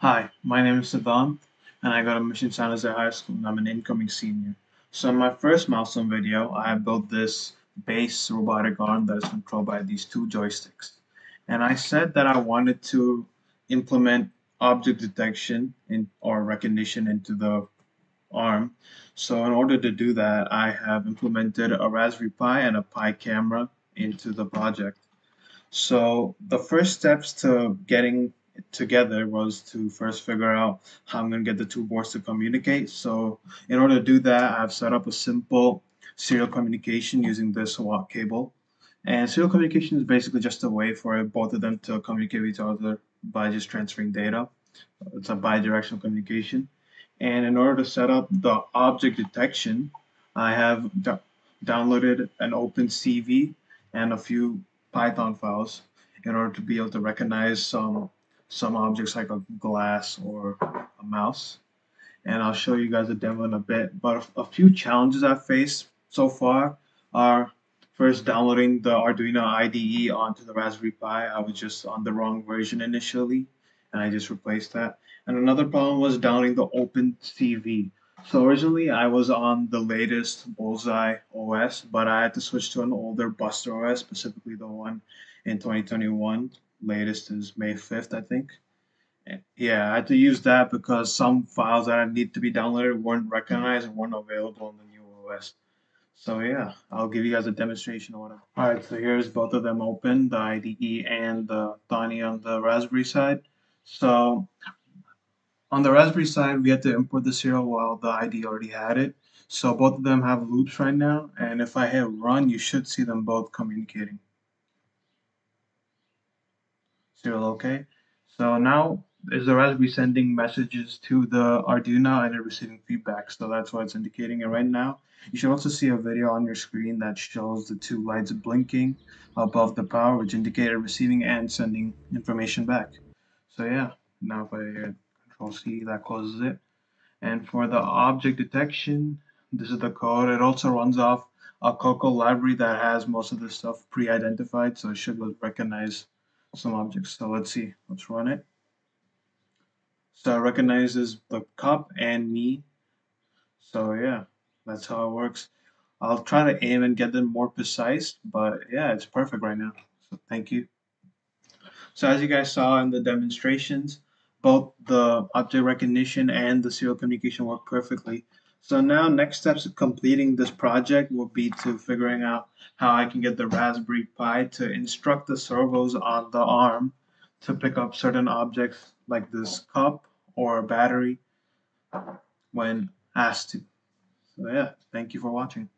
Hi, my name is Siddhant, and I go to Mission San Jose High School, and I'm an incoming senior. So in my first milestone video, I built this base robotic arm that is controlled by these two joysticks. And I said that I wanted to implement object detection in, or recognition into the arm. So in order to do that, I have implemented a Raspberry Pi and a Pi camera into the project. So the first steps to getting together was to first figure out how I'm going to get the two boards to communicate. So in order to do that, I've set up a simple serial communication using this WAT cable. And serial communication is basically just a way for both of them to communicate with each other by just transferring data. It's a bidirectional communication. And in order to set up the object detection, I have downloaded an OpenCV and a few Python files in order to be able to recognize some some objects like a glass or a mouse. And I'll show you guys a demo in a bit. But a, few challenges I've faced so far are first downloading the Arduino IDE onto the Raspberry Pi. I was just on the wrong version initially, and I just replaced that. And another problem was downloading the OpenCV. So originally I was on the latest Bullseye OS, but I had to switch to an older Buster OS, specifically the one in 2021 latest is May 5th, I think. Yeah, I had to use that because some files that I need to be downloaded weren't recognized and weren't available in the new OS. So yeah, I'll give you guys a demonstration of whatever. Alright, so here's both of them open, the IDE and the Thonny on the Raspberry side. So on the Raspberry side, we had to import the serial while the IDE already had it. So both of them have loops right now, and if I hit run, you should see them both communicating still okay. So now is the Raspberry sending messages to the Arduino and receiving feedback. So that's why it's indicating. it right now, you should also see a video on your screen that shows the two lights blinking above the power, which indicate receiving and sending information back. So yeah, now if I Control C, that closes it. And for the object detection, this is the code. It also runs off a COCO library that has most of the stuff pre-identified, so it should recognize some objects. So let's see, let's run it. So it recognizes the cup and me. So yeah, that's how it works. I'll try to aim and get them more precise, but yeah, it's perfect right now. So thank you. So as you guys saw in the demonstrations, both the object recognition and the serial communication work perfectly. So now next steps of completing this project will be to figuring out how I can get the Raspberry Pi to instruct the servos on the arm to pick up certain objects like this cup or a battery when asked to. So yeah, thank you for watching.